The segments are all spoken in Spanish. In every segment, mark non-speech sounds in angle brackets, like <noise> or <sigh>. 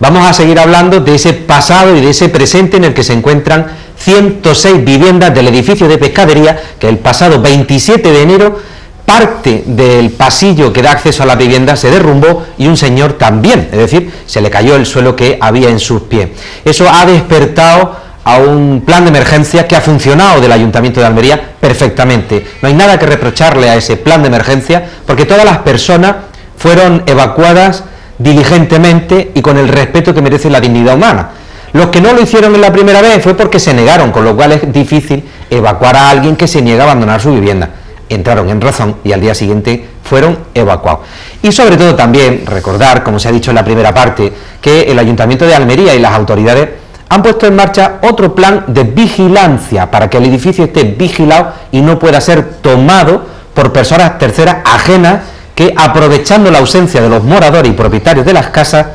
vamos a seguir hablando de ese pasado y de ese presente en el que se encuentran 106 viviendas del edificio de pescadería que el pasado 27 de enero parte del pasillo que da acceso a la vivienda se derrumbó y un señor también, es decir, se le cayó el suelo que había en sus pies. Eso ha despertado a un plan de emergencia que ha funcionado del Ayuntamiento de Almería perfectamente. No hay nada que reprocharle a ese plan de emergencia porque todas las personas fueron evacuadas diligentemente y con el respeto que merece la dignidad humana. Los que no lo hicieron en la primera vez fue porque se negaron, con lo cual es difícil evacuar a alguien que se niega a abandonar su vivienda. Entraron en razón y al día siguiente fueron evacuados. Y sobre todo también recordar, como se ha dicho en la primera parte, que el Ayuntamiento de Almería y las autoridades han puesto en marcha otro plan de vigilancia para que el edificio esté vigilado y no pueda ser tomado por personas terceras ajenas que, aprovechando la ausencia de los moradores y propietarios de las casas,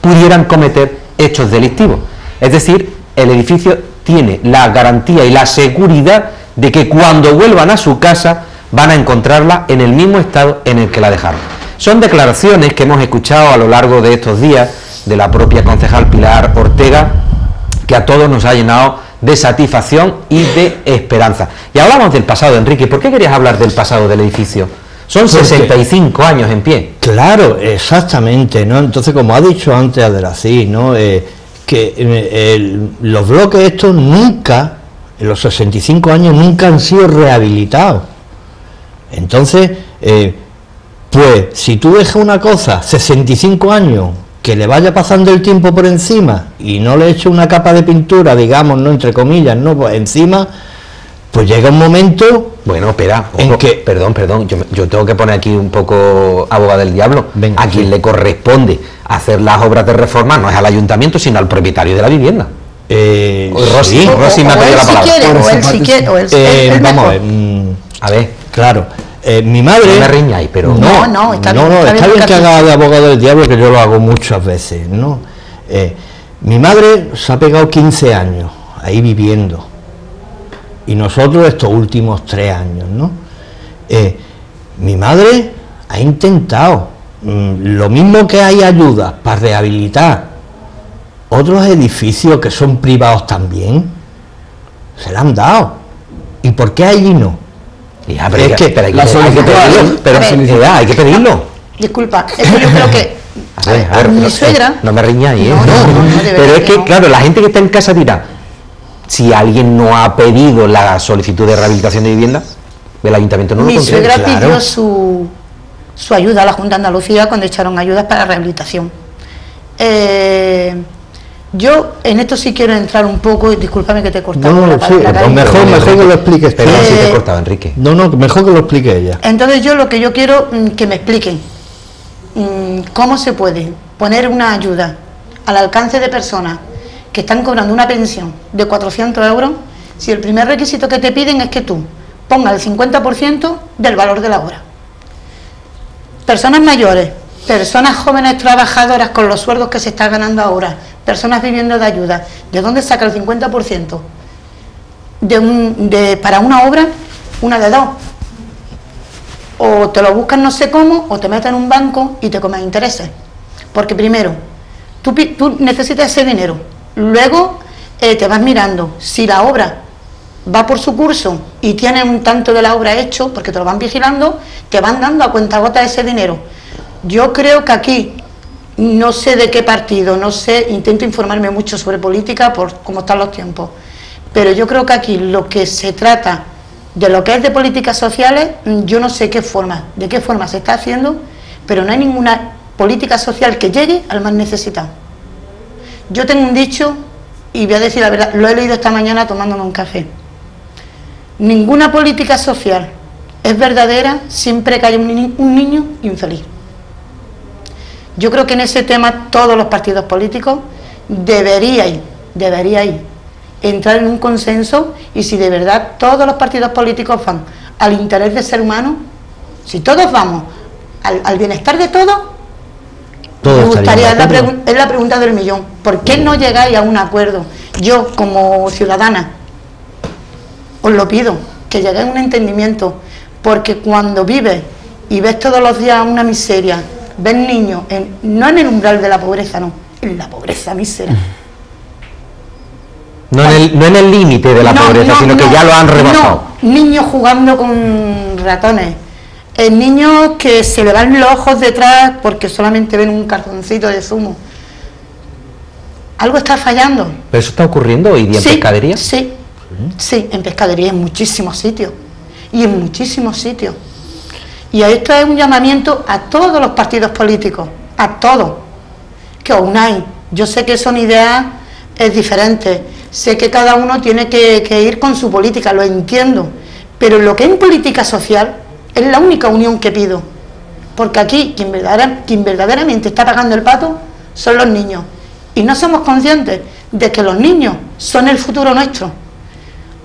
pudieran cometer hechos delictivos. Es decir, el edificio tiene la garantía y la seguridad de que cuando vuelvan a su casa van a encontrarla en el mismo estado en el que la dejaron. Son declaraciones que hemos escuchado a lo largo de estos días de la propia concejal Pilar Ortega, que a todos nos ha llenado de satisfacción y de esperanza. Y hablamos del pasado, Enrique. ¿Por qué querías hablar del pasado del edificio? Son 65 años en pie. Claro, exactamente, ¿no? Entonces, como ha dicho antes Adelací, ¿no? Eh, que eh, los bloques estos nunca, en los 65 años, nunca han sido rehabilitados. Entonces, eh, pues, si tú dejas una cosa 65 años que le vaya pasando el tiempo por encima y no le eche una capa de pintura, digamos, no entre comillas, no, pues encima, pues llega un momento. Bueno, espera, en que. Perdón, perdón, yo, tengo que poner aquí un poco abogado del diablo. a quien le corresponde hacer las obras de reforma no es al ayuntamiento, sino al propietario de la vivienda. Eh, Rosy, Rosy me ha pedido la palabra. o él si quiere, o él, eh, vamos a ver. Mm, a ver, claro. Eh, mi madre. No me riñáis, pero. No, no, está bien. No, está, bien, que haga de abogado del diablo, que yo lo hago muchas veces, ¿no? Eh, mi madre se ha pegado 15 años ahí viviendo. Y nosotros estos últimos tres años, ¿no? Eh, mi madre ha intentado. Mm, lo mismo que hay ayudas para rehabilitar otros edificios que son privados también, se la han dado. ¿Y por qué allí no? pero es que, hay, que pedirlo, pero hay que pedirlo. Disculpa, es que yo creo que a ver, a ver, mi suegra. No me riñáis, ¿eh? pero es que, claro, la gente que está en casa dirá: si alguien no ha pedido la solicitud de rehabilitación de vivienda, el ayuntamiento no mi lo Mi suegra pidió su, su ayuda a la Junta de Andalucía cuando echaron ayudas para rehabilitación. Eh, yo en esto sí quiero entrar un poco, discúlpame que te he cortado. No, no, sí, mejor, mejor que lo expliques. Pero si te he cortado, Enrique. No, no, mejor que lo explique ella. Entonces yo lo que yo quiero mm, que me expliquen mm, cómo se puede poner una ayuda al alcance de personas que están cobrando una pensión de 400 euros si el primer requisito que te piden es que tú pongas el 50% del valor de la obra. Personas mayores, personas jóvenes trabajadoras con los sueldos que se está ganando ahora, personas viviendo de ayuda, ¿de dónde saca el 50%? De un, de, para una obra, una de dos. O te lo buscan no sé cómo, o te meten en un banco y te comen intereses. Porque primero, tú, tú necesitas ese dinero. Luego eh, te vas mirando si la obra va por su curso y tiene un tanto de la obra hecho, porque te lo van vigilando, te van dando a cuenta gota ese dinero. Yo creo que aquí no sé de qué partido, no sé, intento informarme mucho sobre política por cómo están los tiempos, pero yo creo que aquí lo que se trata de lo que es de políticas sociales, yo no sé qué forma, de qué forma se está haciendo, pero no hay ninguna política social que llegue al más necesitado. Yo tengo un dicho, y voy a decir la verdad, lo he leído esta mañana tomándome un café. Ninguna política social es verdadera siempre que haya un niño infeliz. Yo creo que en ese tema todos los partidos políticos deberían, deberían entrar en un consenso y si de verdad todos los partidos políticos van al interés del ser humano, si todos vamos al, bienestar de todos, me gustaría, es la, es la pregunta del millón, ¿por qué no llegáis a un acuerdo? Yo como ciudadana os lo pido, que lleguéis a un entendimiento, porque cuando vives y ves todos los días una miseria, ven niños, en, no en el umbral de la pobreza, no, en la pobreza mísera. No en el límite de la pobreza, sino que ya lo han rebasado. niños jugando con ratones. Niños que se le dan los ojos detrás porque solamente ven un cartoncito de zumo. Algo está fallando. ¿Pero eso está ocurriendo hoy día en pescadería? Sí, sí, en pescadería en muchísimos sitios. Y en muchísimos sitios. Y esto es un llamamiento a todos los partidos políticos, a todos, que os unáis. Yo sé que son ideas es diferentes, sé que cada uno tiene que, ir con su política, lo entiendo, pero lo que es en política social es la única unión que pido, porque aquí quien, quien verdaderamente está pagando el pato son los niños, y no somos conscientes de que los niños son el futuro nuestro,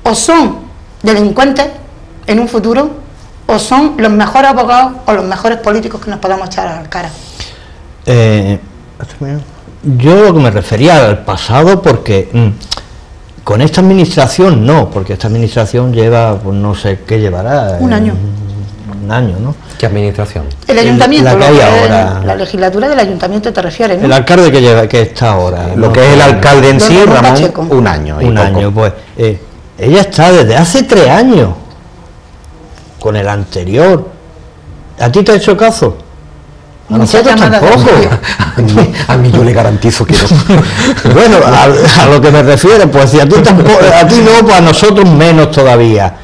o son delincuentes en un futuro, o son los mejores abogados o los mejores políticos que nos podamos echar a la cara. Eh, yo lo que me refería al pasado porque mm, con esta administración no, porque esta administración lleva, pues no sé qué llevará. Un año. Un año, ¿no? ¿Qué administración? El ayuntamiento, la, ahora. la legislatura del ayuntamiento te refieres, El alcalde que lleva, que está ahora. Lo que es el alcalde en sí, Ramón, un año. un año, pues. Eh, ella está desde hace tres años con el anterior. ¿A ti te ha hecho caso? A nosotros tampoco. a, mí, yo le garantizo que no. <laughs> bueno, a, lo que me refiero, pues si a ti tampoco, a ti no, pues a nosotros menos todavía.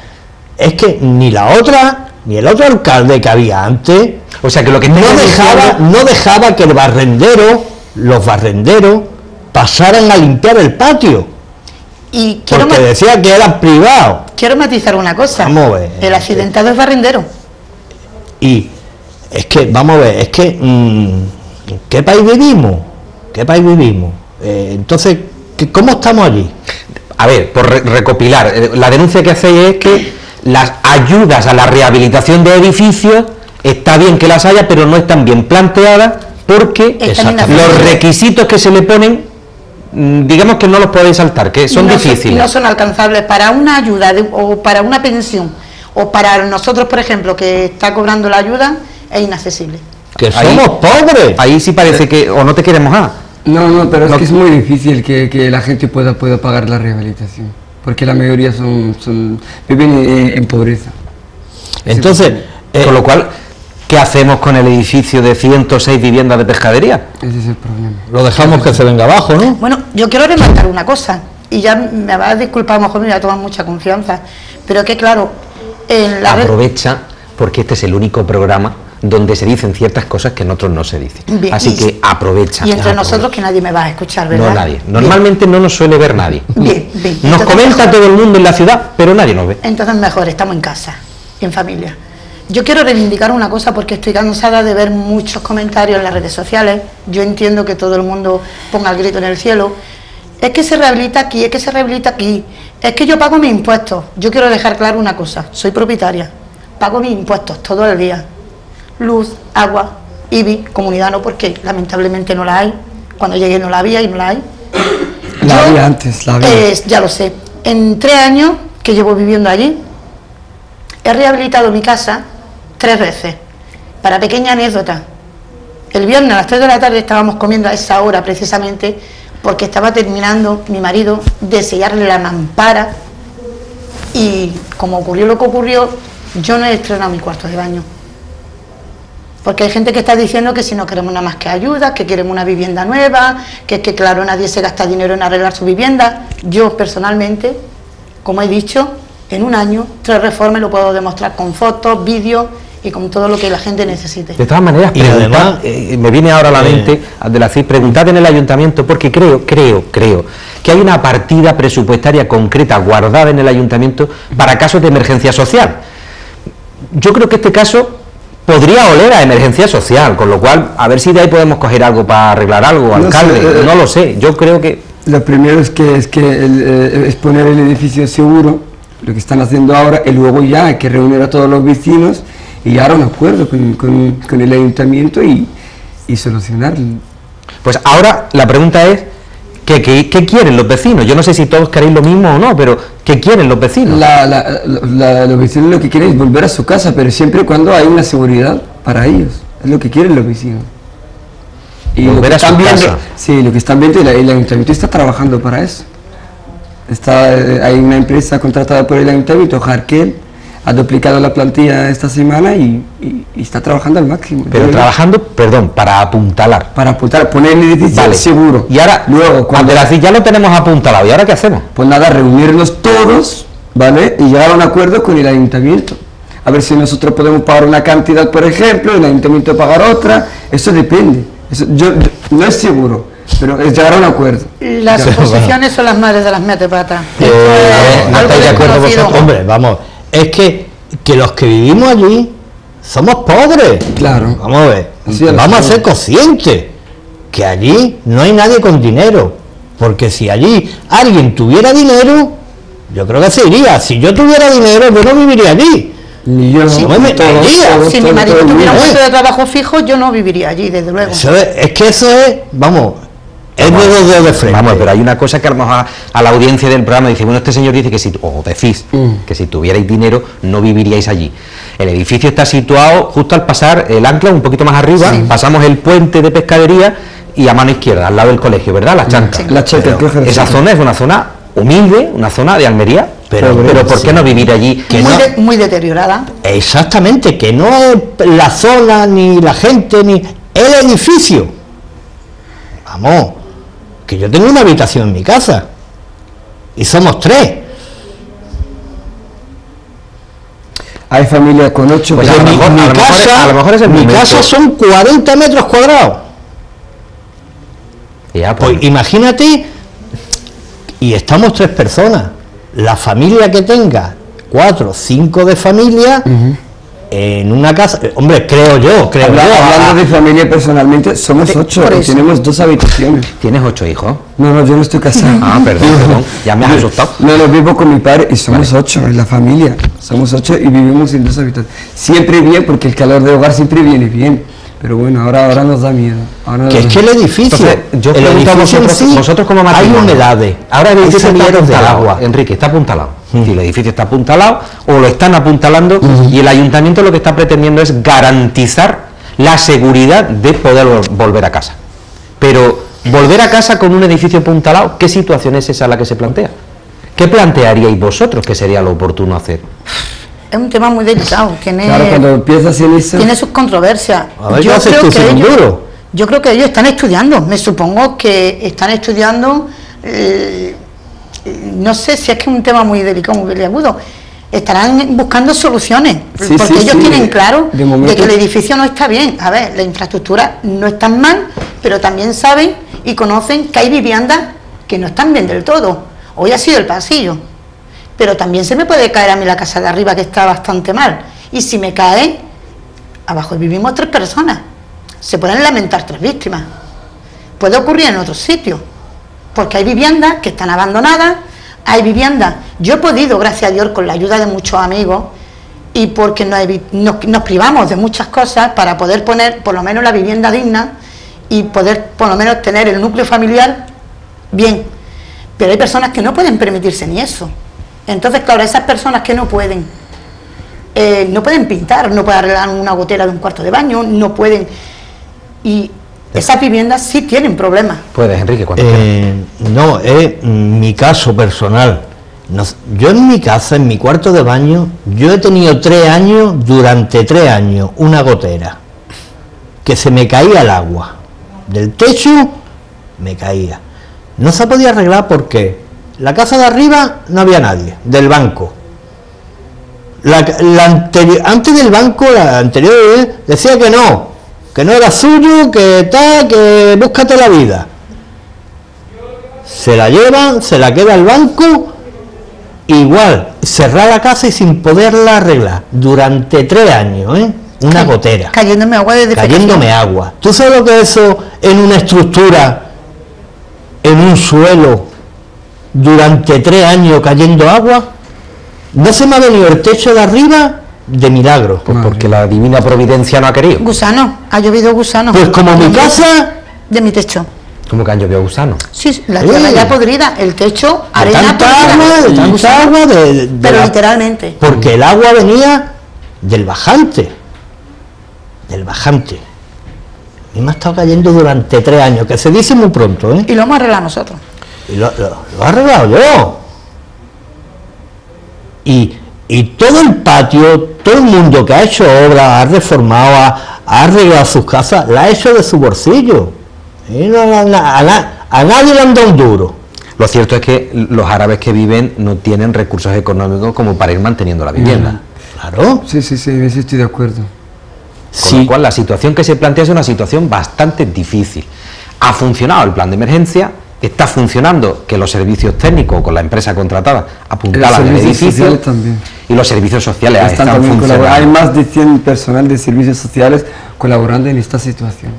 Es que ni la otra, ni el otro alcalde que había antes, o sea que lo que no dejaba, no dejaba que el barrendero, los barrenderos, pasaran a limpiar el patio. Y porque decía que era privado. Quiero matizar una cosa. El accidentado es barrendero. Y es que, vamos a ver, es que, mm, ¿qué país vivimos? ¿Qué país vivimos? Eh, entonces, ¿cómo estamos allí? A ver, por recopilar, eh, la denuncia que hacéis es que las ayudas a la rehabilitación de edificios, está bien que las haya, pero no están bien planteadas porque los requisitos que se le ponen mm, digamos que no los podéis saltar, que son difíciles. no son alcanzables para una ayuda o para una pensión o para nosotros, por ejemplo, que está cobrando la ayuda, es inaccesible. Que somos pobres. Ahí sí parece que o no te quieres mojar. No, no, pero es que es muy difícil que, la gente pueda, pueda pagar la rehabilitación, porque la mayoría son, son viven en, pobreza. Entonces, eh, con lo cual, ¿qué hacemos con el edificio de 106 viviendas de pescadería? Ese es el problema. Lo dejamos que se venga abajo, ¿no? Bueno, yo quiero remarcar una cosa, y ya me va a disculpar, a lo mejor me va a tomar mucha confianza, pero que claro, en la Aprovecha, porque este es el único programa donde se dicen ciertas cosas que en otros no se dicen. Así que aprovecha. Y entre nosotros que nadie me va a escuchar, ¿verdad? No, nadie. Normalmente no nos suele ver nadie. Bien, bien. Nos comenta todo el mundo en la ciudad, pero nadie nos ve. Entonces mejor, estamos en casa en familia. Yo quiero reivindicar una cosa porque estoy cansada de ver muchos comentarios en las redes sociales. Yo entiendo que todo el mundo ponga el grito en el cielo. Es que se rehabilita aquí, es que se rehabilita aquí. Es que yo pago mis impuestos. Yo quiero dejar claro una cosa. Soy propietaria. Pago mis impuestos todo el día luz, agua, IBI, comunidad no, porque lamentablemente no la hay. Cuando llegué no la había y no la hay. La había antes, la había. ya lo sé. En tres años que llevo viviendo allí, he rehabilitado mi casa tres veces. Para pequeña anécdota, el viernes a las 3 de la tarde estábamos comiendo a esa hora precisamente porque estaba terminando mi marido de sellarle la mampara y como ocurrió lo que ocurrió, yo no he estrenado mi cuarto de baño. Porque hay gente que está diciendo que si no queremos nada más que ayuda, que queremos una vivienda nueva, que es que claro, nadie se gasta dinero en arreglar su vivienda. Yo personalmente, como he dicho, en un año, tres reformas lo puedo demostrar con fotos, vídeos y con todo lo que la gente necesite. De todas maneras, y además, eh, me viene ahora a la mente de decir, preguntad en el ayuntamiento, porque creo, creo, creo que hay una partida presupuestaria concreta guardada en el ayuntamiento para casos de emergencia social. Yo creo que este caso podría oler a emergencia social, con lo cual, a ver si de ahí podemos coger algo para arreglar algo, alcalde, eh, no lo sé, yo creo que... Lo primero es que es, que eh, es poner el edificio seguro, lo que están haciendo ahora, y luego ya hay que reunir a todos los vecinos y llegar a un acuerdo con, el ayuntamiento y, y solucionar. Pues ahora la pregunta es, ¿Qué, quieren los vecinos? Yo no sé si todos queréis lo mismo o no, pero ¿qué quieren los vecinos? los vecinos lo que quieren es volver a su casa, pero siempre cuando hay una seguridad para ellos. Es lo que quieren los vecinos. Y lo que, están viendo, sí, lo que están viendo, el, el ayuntamiento está trabajando para eso. Está, eh, hay una empresa contratada por el ayuntamiento, Jarquel, ha duplicado la plantilla esta semana y, está trabajando al máximo. Pero trabajando, perdón, para apuntalar. Para apuntalar, poner el edificio seguro. Y ahora, luego, cuando ya lo tenemos apuntalado, ¿y ahora qué hacemos? Pues nada, reunirnos todos, ¿vale? Y llegar a un acuerdo con el ayuntamiento. A ver si nosotros podemos pagar una cantidad, por ejemplo, el ayuntamiento pagar otra, eso depende. yo, no es seguro, pero es llegar a un acuerdo. Las oposiciones son las madres de las metepatas. Eh, no, estáis de acuerdo vosotros. Hombre, vamos, es que, que los que vivimos allí somos pobres. Claro. Vamos a ver, vamos a ser conscientes que allí no hay nadie con dinero. Porque si allí alguien tuviera dinero, yo creo que se iría. Si yo tuviera dinero, yo no viviría allí. Ni yo si, no me, si mi marido tuviera un puesto de trabajo fijo, yo no viviría allí, desde luego. es, que eso es, vamos, es de de frente. Vamos, pero hay una cosa que a lo mejor a, la audiencia del programa dice, bueno, este señor dice que si, o decís, mm. que si tuvierais dinero no viviríais allí. El edificio está situado justo al pasar el ancla, un poquito más arriba, pasamos el puente de pescadería y a mano izquierda, al lado del colegio, ¿verdad? La chanca. La chanca. Esa zona es una zona humilde, una zona de Almería, pero, pero ¿por qué no vivir allí? Que muy, muy deteriorada. Exactamente, que no es la zona, ni la gente, ni el edificio. Vamos, que yo tengo una habitación en mi casa y somos tres. Hay familias con ocho. Pues mi, casa, a lo mejor es mi casa son 40 metros cuadrados. Ya, pues, pues imagínate, y estamos tres personas. La familia que tenga cuatro, cinco de familia, en una casa, eh, hombre, creo yo, creo yo. Hablando de familia personalmente, somos ocho y tenemos dos habitaciones. <laughs> ¿Tienes ocho hijos? No, no, yo no estoy casado. Ah, perdón, <laughs> perdón, ya me has asustado. No, no, vivo con mi padre y somos ocho en la familia. Somos ocho y vivimos en dos habitaciones. Siempre bien, porque el calor de hogar siempre viene bien. Pero bueno, ahora, ahora nos da miedo. Ahora que es que el edificio, yo el edificio vosotros, sí, vosotros como hay humedades. Ahora el edificio está apuntalado, agua. Enrique, está apuntalado. Mm. Si el edificio está apuntalado o lo están apuntalando y el ayuntamiento lo que está pretendiendo es garantizar la seguridad de poder volver a casa. Pero volver a casa con un edificio apuntalado, ¿qué situación es esa la que se plantea? ¿Qué plantearíais vosotros que sería lo oportuno hacer? es un tema muy delicado. Tiene, claro, cuando empiezas Tiene sus controversias. yo, creo que ellos, yo creo que ellos están estudiando. Me supongo que están estudiando. Eh, no sé si es que es un tema muy delicado, muy agudo. Estarán buscando soluciones, porque ellos tienen claro de, que el edificio no está bien. A ver, la infraestructura no está mal, pero también saben y conocen que hay viviendas que no están bien del todo. Hoy ha sido el pasillo pero también se me puede caer a mí la casa de arriba que está bastante mal. Y si me cae, abajo vivimos tres personas. Se pueden lamentar tres víctimas. Puede ocurrir en otros sitios, porque hay viviendas que están abandonadas, hay viviendas. Yo he podido, gracias a Dios, con la ayuda de muchos amigos, y porque nos, privamos de muchas cosas para poder poner por lo menos la vivienda digna y poder por lo menos tener el núcleo familiar bien. Pero hay personas que no pueden permitirse ni eso. Entonces, claro, esas personas que no pueden, eh, no pueden pintar, no pueden arreglar una gotera de un cuarto de baño, no pueden... Y esas viviendas sí tienen problemas. Puedes, Enrique, cuando eh, No, es mi caso personal. yo en mi casa, en mi cuarto de baño, yo he tenido tres años, durante tres años, una gotera, que se me caía el agua. Del techo me caía. No se podía arreglar porque la casa de arriba no había nadie, del banco. La, antes del banco, la anterior decía que no, que no era suyo, que tal, que búscate la vida. Se la llevan, se la queda el banco, igual, cerrar la casa y sin poderla arreglar, durante tres años, ¿eh? Una gotera. Cayéndome agua desde Cayéndome agua. ¿Tú sabes lo que es eso en una estructura, en un suelo, durante tres años cayendo agua, no se me ha venido el techo de arriba de milagro. Pues porque la divina providencia no ha querido. Gusano, ha llovido gusano. Pues como mi casa... De mi techo. ¿Cómo que han llovido gusano? Sí, la tierra ya podrida, el techo, arena tanta agua, de tanta agua, de, Pero literalmente. Porque el agua venía del bajante, del bajante. A mí me ha estado cayendo durante tres años, que se dice muy pronto, ¿eh? Y lo hemos arreglado nosotros. Y lo, lo, lo he arreglado yo. Y, y todo el patio, todo el mundo que ha hecho obras, ha reformado, ha, ha arreglado sus casas, la ha hecho de su bolsillo. Y no, no, no, a, na- a nadie le han dado un duro. Lo cierto es que los árabes que viven no tienen recursos económicos como para ir manteniendo la vivienda. Claro. Sí, sí, sí, eso estoy de acuerdo. Con Sí. lo cual la situación que se plantea es una situación bastante difícil. Ha funcionado el plan de emergencia, está funcionando que los servicios técnicos con la empresa contratada apuntalan el edificio también. y los servicios sociales Están colabora- Hay funcionando. más de 100 personal de servicios sociales colaborando en esta situación.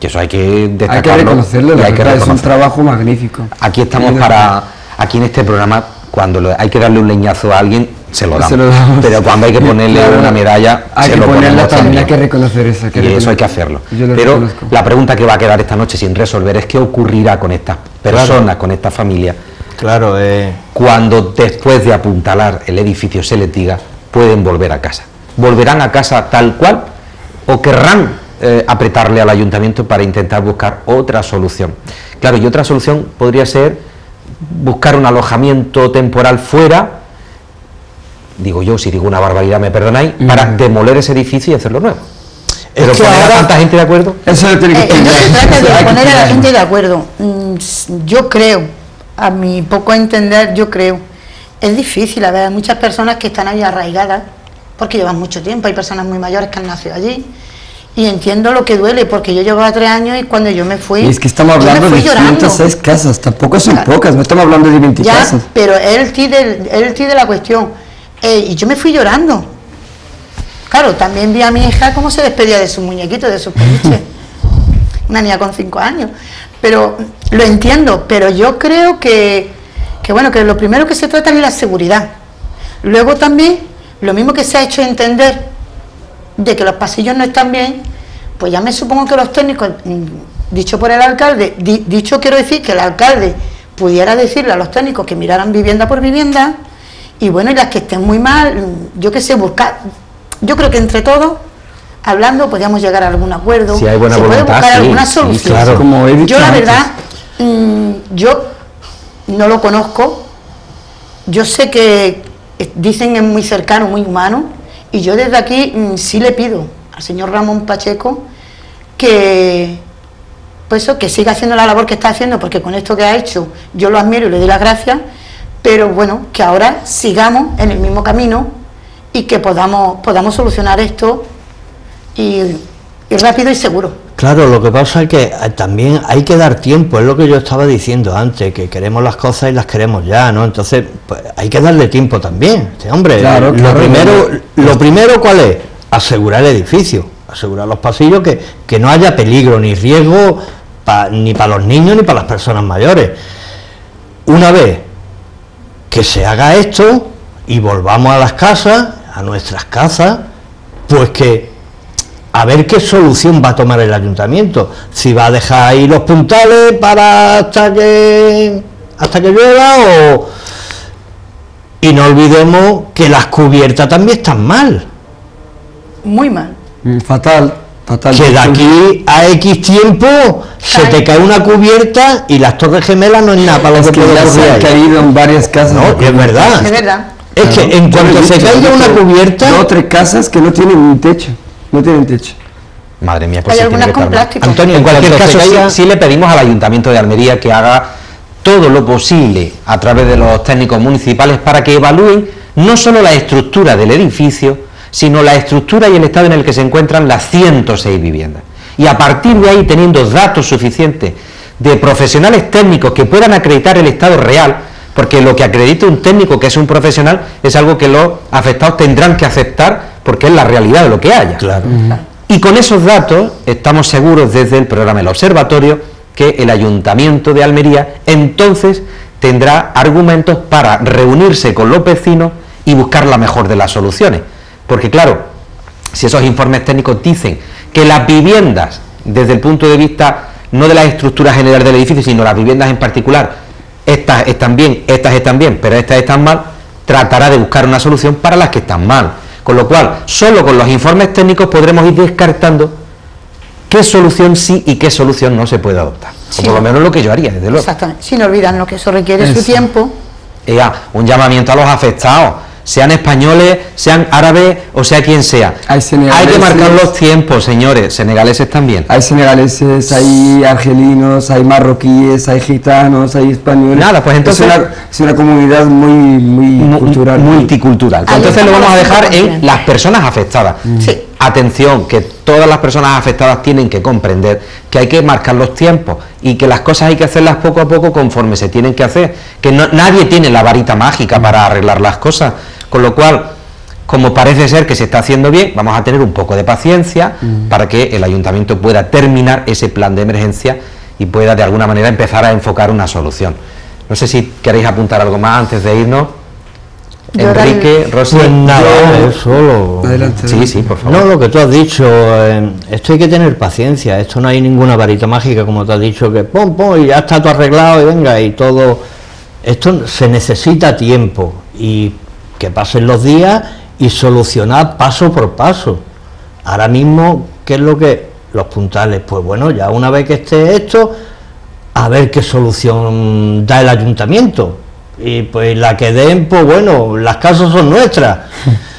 Que eso hay que Hay que destacarlo reconocerlo, y la hay que verdad, es un reconocerlo. trabajo magnífico. Aquí estamos Y- para, aquí en este programa, cuando hay que darle un leñazo a alguien, se lo damos. Se lo damos. Pero cuando hay que ponerle Claro, una medalla, hay se que lo ponerla también, hay que reconocer eso. hay que y eso hay que hacerlo. Yo lo Pero reconozco. la pregunta que va a quedar esta noche sin resolver es qué ocurrirá con estas personas, con estas familias, Claro, eh, cuando después de apuntalar el edificio se les diga pueden volver a casa. ¿Volverán a casa tal cual o querrán eh, apretarle al ayuntamiento para intentar buscar otra solución? Claro, y otra solución podría ser buscar un alojamiento temporal fuera, digo yo, si digo una barbaridad me perdonáis, para demoler ese edificio y hacerlo nuevo. Pero que poner a ahora- tanta gente de acuerdo, Eso lo tiene que Eh, no se trata de poner a la gente de acuerdo. Mm, Yo creo, a mi poco entender, yo creo. Es difícil, a ver, hay muchas personas que están ahí arraigadas porque llevan mucho tiempo. Hay personas muy mayores que han nacido allí. Y entiendo lo que duele, porque yo llevaba tres años y cuando yo me fui. Y es que estamos hablando de llorando. 106 casas, tampoco son Claro. pocas, no estamos hablando de 20 Ya, casas. pero él tiene, él tiene la cuestión. Eh, y yo me fui llorando. Claro, también vi a mi hija cómo se despedía de sus muñequitos, de sus peluches. <laughs> Una niña con cinco años. Pero lo entiendo, pero yo creo que, que, bueno, que lo primero que se trata es la seguridad. Luego también, lo mismo que se ha hecho entender de que los pasillos no están bien, pues ya me supongo que los técnicos, mm, dicho por el alcalde, di- dicho quiero decir que el alcalde pudiera decirle a los técnicos que miraran vivienda por vivienda, y bueno, y las que estén muy mal, yo qué sé, buscar, yo creo que entre todos, hablando, podríamos llegar a algún acuerdo, Si hay buena se puede buscar sí, alguna sí, solución. claro. Como he dicho yo la antes. verdad, mm, yo no lo conozco, yo sé que eh, dicen es muy cercano, muy humano, y yo desde aquí mm, sí le pido al señor Ramón Pacheco que pues eso, que siga haciendo la labor que está haciendo, porque con esto que ha hecho yo lo admiro y le doy las gracias, pero bueno, que ahora sigamos en el mismo camino y que podamos, podamos solucionar esto y, y rápido y seguro. Claro, lo que pasa es que eh, también hay que dar tiempo, es lo que yo estaba diciendo antes, que queremos las cosas y las queremos ya, ¿no? Entonces, pues, hay que darle tiempo también. Este hombre, Claro, lo claro, primero, claro. lo primero cuál es? Asegurar el edificio, asegurar los pasillos, que, que no haya peligro ni riesgo pa- ni para los niños ni para las personas mayores. Una vez que se haga esto y volvamos a las casas, a nuestras casas, pues que a ver qué solución va a tomar el ayuntamiento. Si va a dejar ahí los puntales para hasta que hasta que llueva o y no olvidemos que las cubiertas también están mal. Muy mal. Mm, Fatal, Que de aquí a X tiempo se te Cae. una cubierta y las torres gemelas no es nada para lo Es que que puede ya se han ahí. caído en varias casas. No, es verdad. Es verdad. Es que Claro. en cuanto se caiga una cubierta, Dos o tres casas que no tienen un techo. No tienen techo. madre mía, pues Hay algunas con plástico. Antonio, En cualquier caso, sí le pedimos al Ayuntamiento de Almería que haga todo lo posible a través de los técnicos municipales para que evalúen no solo la estructura del edificio, sino la estructura y el estado en el que se encuentran las 106 viviendas. Y a partir de ahí, teniendo datos suficientes de profesionales técnicos que puedan acreditar el estado real, porque lo que acredite un técnico que es un profesional es algo que los afectados tendrán que aceptar porque es la realidad de lo que haya. Claro. Y con esos datos estamos seguros desde el programa El Observatorio que el Ayuntamiento de Almería entonces tendrá argumentos para reunirse con los vecinos y buscar la mejor de las soluciones. Porque claro, si esos informes técnicos dicen que las viviendas, desde el punto de vista no de la estructura general del edificio, sino las viviendas en particular, estas están bien, estas están bien, pero estas están mal, tratará de buscar una solución para las que están mal. Con lo cual, solo con los informes técnicos podremos ir descartando qué solución sí y qué solución no se puede adoptar. O por lo menos lo que yo haría, desde luego. Exactamente, sin olvidarnos que eso requiere su tiempo. Ya, un llamamiento a los afectados sean españoles, sean árabes o sea quien sea. Hay, que marcar los tiempos, señores, senegaleses también. Hay senegaleses, hay argelinos, hay marroquíes, hay gitanos, hay españoles. Nada, pues entonces... Es una, comunidad muy, muy cultural. Multicultural. entonces lo vamos a dejar en las personas afectadas. Sí. Atención, que todas las personas afectadas tienen que comprender que hay que marcar los tiempos y que las cosas hay que hacerlas poco a poco conforme se tienen que hacer, que nadie tiene la varita mágica para arreglar las cosas, con lo cual, como parece ser que se está haciendo bien, vamos a tener un poco de paciencia mm. para que el ayuntamiento pueda terminar ese plan de emergencia y pueda de alguna manera empezar a enfocar una solución. No sé si queréis apuntar algo más antes de irnos. Enrique, Rosy. Pues nada, solo. Adelante, Sí, sí, por favor. No, lo que tú has dicho, eh, esto hay que tener paciencia, esto no hay ninguna varita mágica, como tú has dicho, que pum, pum, y ya está todo arreglado y venga, y todo. Esto se necesita tiempo y que pasen los días y solucionar paso por paso. Ahora mismo, ¿qué es lo que los puntales? Pues bueno, ya una vez que esté esto, a ver qué solución da el ayuntamiento y pues la que den, pues bueno, las casas son nuestras. <laughs>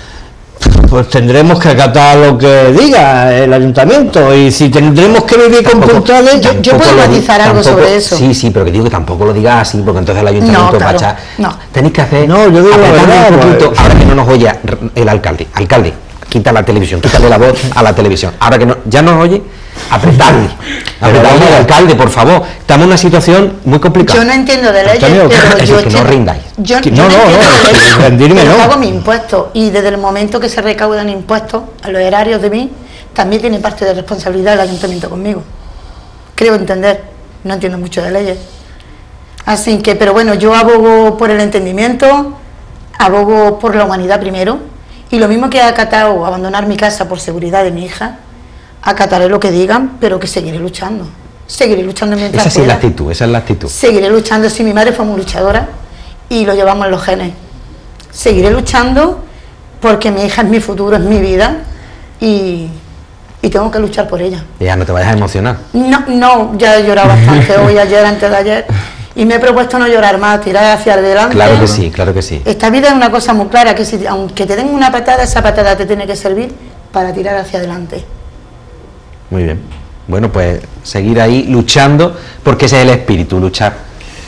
Pues tendremos que acatar lo que diga el ayuntamiento y si tendremos que vivir con puntales... Yo, puedo matizar algo sobre eso. Sí, sí, pero que digo que tampoco lo digas así, porque entonces el ayuntamiento va a echar... No. Tenéis que hacer... No, yo digo un poquito, ahora que no nos oye el alcalde, alcalde, quita la televisión, quítale la voz a la televisión. Ahora que no, ya nos oye, apretarle. Apretarle al alcalde, por favor. Estamos en una situación muy complicada. Yo no entiendo de leyes, pero yo que no rindáis. Yo, no, no, no, rendirme no. pago mi impuesto y desde el momento que se recaudan impuestos a los erarios de mí, también tiene parte de responsabilidad el ayuntamiento conmigo. Creo entender, no entiendo mucho de leyes. Así que, pero bueno, yo abogo por el entendimiento, abogo por la humanidad primero, y lo mismo que he acatado abandonar mi casa por seguridad de mi hija, acataré lo que digan, pero que seguiré luchando. Seguiré luchando mientras Esa es la actitud, esa es la actitud. Seguiré luchando, si mi madre fue muy luchadora y lo llevamos en los genes. Seguiré luchando porque mi hija es mi futuro, es mi vida y, tengo que luchar por ella. Ya no te vayas a emocionar. No, no, ya he llorado bastante hoy, ayer, antes de ayer. Y me he propuesto no llorar más, tirar hacia adelante. Claro que sí, claro que sí. Esta vida es una cosa muy clara, que si, aunque te den una patada, esa patada te tiene que servir para tirar hacia adelante. Muy bien. Bueno, pues seguir ahí luchando, porque ese es el espíritu, luchar.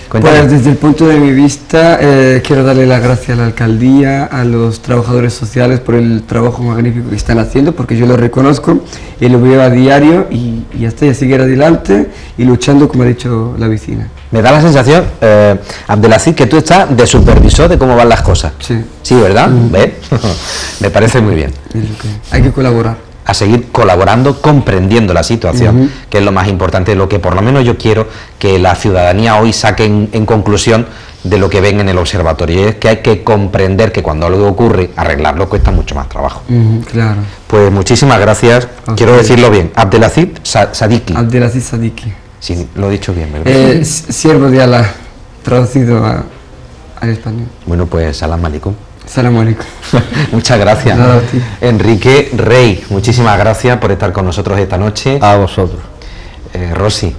Pues desde el punto de mi vista, eh, quiero darle las gracias a la alcaldía, a los trabajadores sociales por el trabajo magnífico que están haciendo, porque yo lo reconozco y lo veo a diario y, y hasta ya seguir adelante y luchando, como ha dicho la vecina. Me da la sensación, eh, Abdelaziz, que tú estás de supervisor de cómo van las cosas. Sí. Sí, ¿verdad? <laughs> Me parece muy bien. Hay que colaborar a seguir colaborando, comprendiendo la situación, que es lo más importante, lo que por lo menos yo quiero que la ciudadanía hoy saque en, conclusión de lo que ven en el observatorio, y es que hay que comprender que cuando algo ocurre, arreglarlo cuesta mucho más trabajo. claro. Pues muchísimas gracias, quiero decirlo bien, Abdelaziz Sadiki. Abdelaziz Sadiki. Sí, lo he dicho bien, ¿verdad? Eh, siervo de Allah, traducido al español. Bueno, pues salam alaikum. Salam alaikum. <laughs> Muchas gracias. Enrique Rey, muchísimas gracias por estar con nosotros esta noche. A vosotros. Eh, Rosy,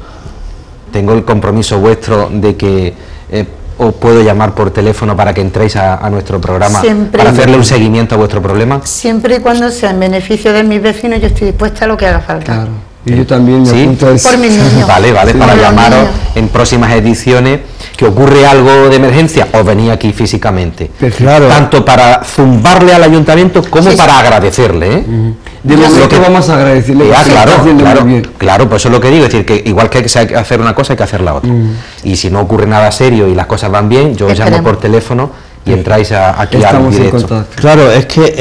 tengo el compromiso vuestro de que eh, os puedo llamar por teléfono para que entréis a, nuestro programa para hacerle un seguimiento a vuestro problema. Siempre y cuando sea en beneficio de mis vecinos, yo estoy dispuesta a lo que haga falta. Claro. Y yo también me apunto a Por mis niños. <laughs> Vale, vale, para llamaros en próximas ediciones que ocurre algo de emergencia, os venía aquí físicamente. Pues claro. Tanto para zumbarle al ayuntamiento como para agradecerle. ¿eh? De lo que vamos a agradecerle. Ya, claro, claro, claro, pues eso es lo que digo, es decir, que igual que hay que hacer una cosa hay que hacer la otra. Y si no ocurre nada serio y las cosas van bien, yo os llamo por teléfono y entráis a, aquí Estamos. Claro, es que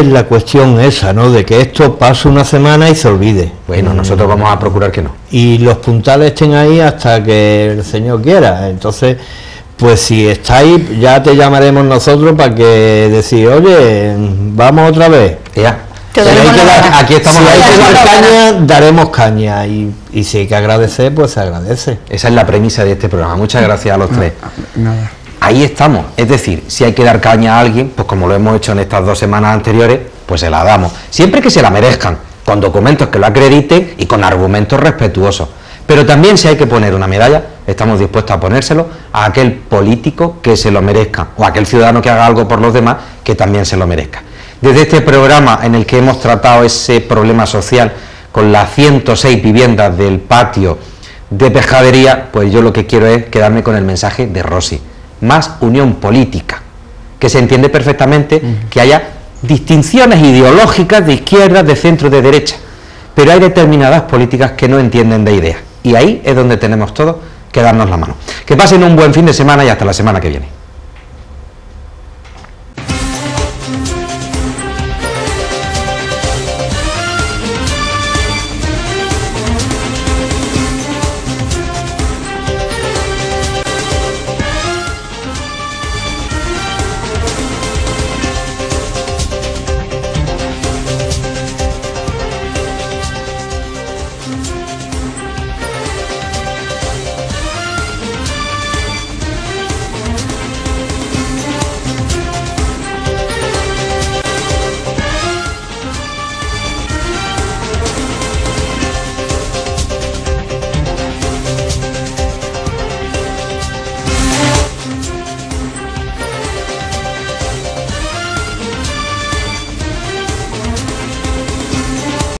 es, la cuestión esa, ¿no? De que esto pase una semana y se olvide. Bueno, nosotros vamos a procurar que no. Y los puntales estén ahí hasta que el Señor quiera. Entonces, pues si estáis, ya te llamaremos nosotros para que decir, oye, vamos otra vez. Ya. aquí estamos si hay que dar caña, daremos caña y, y, si hay que agradecer, pues se agradece. Esa es la premisa de este programa. Muchas gracias a los tres. Nada ahí estamos. Es decir, si hay que dar caña a alguien, pues como lo hemos hecho en estas dos semanas anteriores, pues se la damos. Siempre que se la merezcan. con documentos que lo acrediten y con argumentos respetuosos. Pero también si hay que poner una medalla, estamos dispuestos a ponérselo a aquel político que se lo merezca o a aquel ciudadano que haga algo por los demás que también se lo merezca. Desde este programa en el que hemos tratado ese problema social con las 106 viviendas del patio de pescadería, pues yo lo que quiero es quedarme con el mensaje de Rossi más unión política, que se entiende perfectamente que haya distinciones ideológicas de izquierda, de centro, de derecha, pero hay determinadas políticas que no entienden de ideas, y ahí es donde tenemos todos que darnos la mano. Que pasen un buen fin de semana y hasta la semana que viene.